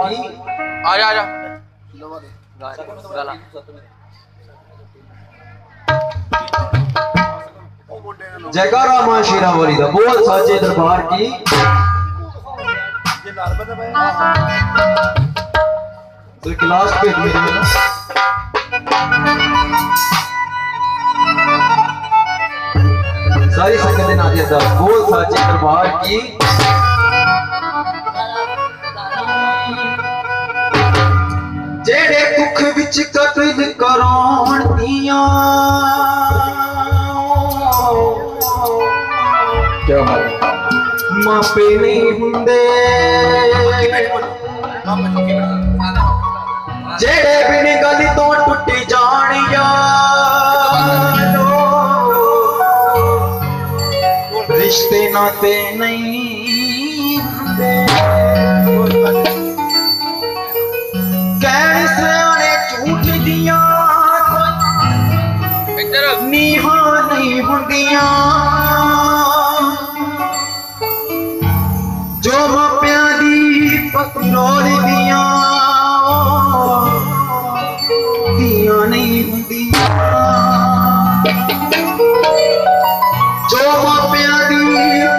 की आ जा आ जा। गाला जयकारा माँ राम का बोल साचे दरबार की। तो मेरे सारी संगत ने नादिया दा बोल साचे दरबार की। ਵਿੱਚ ਕਟਦ ਕਰਾਉਣ ਦੀਆਂ ਕੀ ਬਾਤ ਮਾਪੇ ਨਹੀਂ ਹੁੰਦੇ ਜਿਹੜੇ ਬਿਨ ਗੱਲ ਤੋਂ ਟੁੱਟ ਜਾਣੀਆਂ ਰਿਸ਼ਤੇ ਨਾਤੇ ਨਹੀਂ ਹੁੰਦੇ ਨੀਹਾਂ ਨਹੀਂ ਹੁੰਦੀਆਂ ਜੋ ਮਾਪਿਆਂ ਦੀ ਪਕਨੋਰ ਦੀਆਂ ਦੀਆਂ ਨਹੀਂ ਹੁੰਦੀਆਂ ਜੋ ਮਾਪਿਆਂ ਦੀ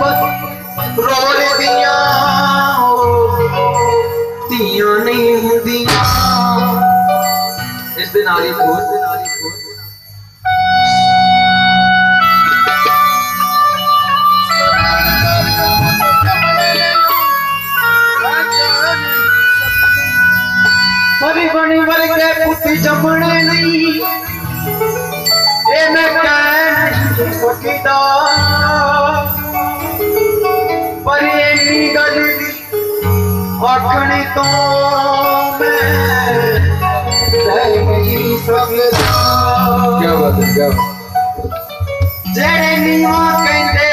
ਪਕਨੋਰ ਦੀਆਂ ਦੀਆਂ ਨਹੀਂ ਹੁੰਦੀਆਂ ਇਸ ਦੇ ਨਾਲ ਹੀ बनी बनी के पुती जमने नहीं मैं पर ये नी तो मैं नहीं क्या बात है क्या नीवा कहते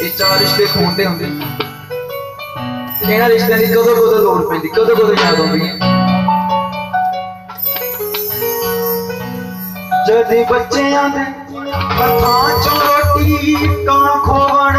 ਇਹ ਚਾਰ ਰਿਸ਼ਤੇ ਖੂਨ ਦੇ ਹੁੰਦੇ। ਇਹਨਾਂ ਰਿਸ਼ਤਿਆਂ ਦੀ ਕਦੋਂ ਕਦੋਂ ਲੋੜ ਪੈਂਦੀ, ਕਦੋਂ ਕਦੋਂ ਯਾਦ ਆਉਂਦੀ ਹੈ। ਜਦ ਬੱਚਿਆਂ ਦੇ ਹੱਥਾਂ ਚੋਂ ਰੋਟੀ ਕਾਂ ਖੋਵਣ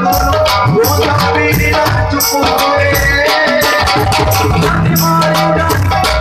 Thank you.